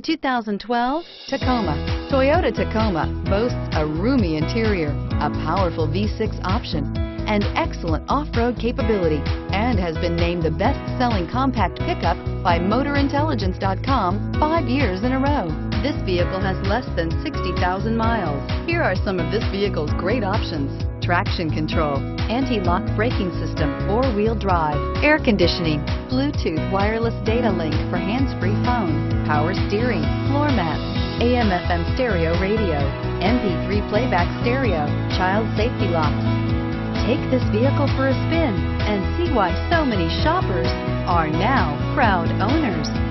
2012 Tacoma. Toyota Tacoma boasts a roomy interior, a powerful V6 option, and excellent off-road capability, and has been named the best-selling compact pickup by MotorIntelligence.com five years in a row. This vehicle has less than 60,000 miles. Here are some of this vehicle's great options. Traction control, anti-lock braking system, four-wheel drive, air conditioning, Bluetooth wireless data link for hands-free phone, power steering, floor mats, AM FM stereo radio, MP3 playback stereo, child safety locks. Take this vehicle for a spin and see why so many shoppers are now proud owners.